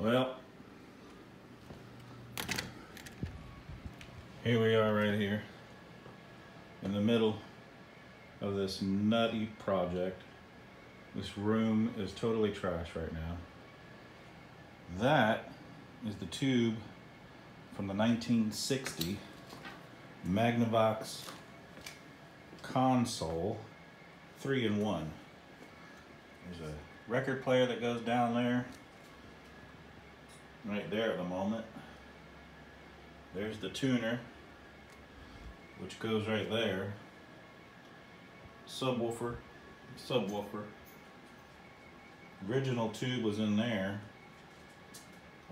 Well, here we are right here in the middle of this nutty project. This room is totally trash right now. That is the tube from the 1960 Magnavox console 3 in 1. There's a record player that goes down there right there at the moment. There's the tuner, which goes right there. Subwoofer, subwoofer. Original tube was in there.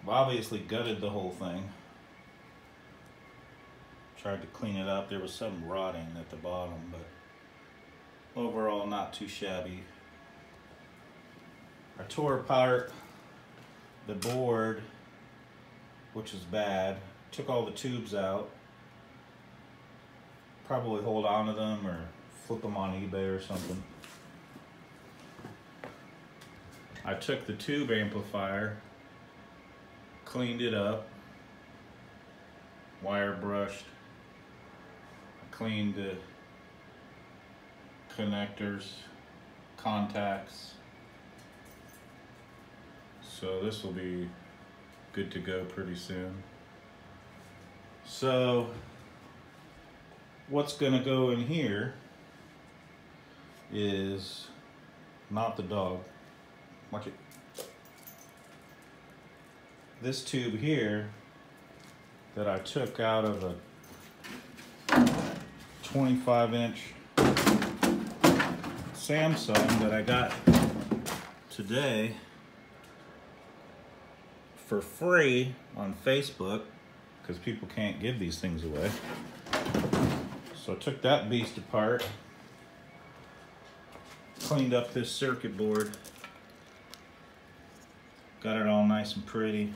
I've obviously gutted the whole thing. Tried to clean it up. There was some rotting at the bottom, but overall not too shabby. I tore apart the board which is bad. Took all the tubes out. Probably hold on to them or flip them on eBay or something. I took the tube amplifier, cleaned it up, wire brushed, cleaned the connectors, contacts. So this will be good to go pretty soon. So what's gonna go in here is not the dog. Watch it. This tube here that I took out of a 25 inch Samsung that I got today for free on Facebook because people can't give these things away. So I took that beast apart, cleaned up this circuit board, got it all nice and pretty.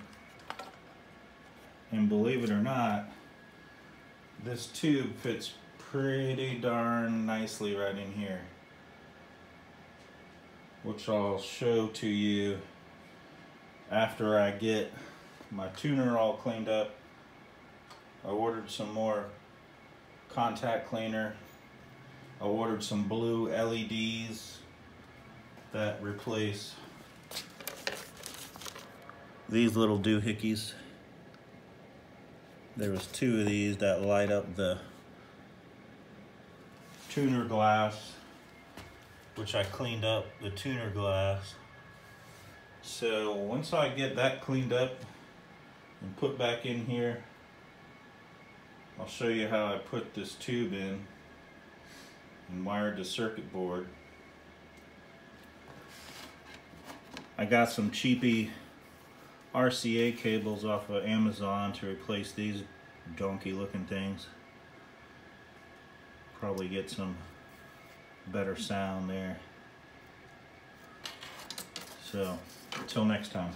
And believe it or not, this tube fits pretty darn nicely right in here. Which I'll show to you after I get my tuner all cleaned up, I ordered some more contact cleaner. I ordered some blue LEDs that replace these little doohickeys. There was two of these that light up the tuner glass, which I cleaned up the tuner glass so once I get that cleaned up and put back in here, I'll show you how I put this tube in and wired the circuit board. I got some cheapy RCA cables off of Amazon to replace these donkey looking things. Probably get some better sound there. So until next time.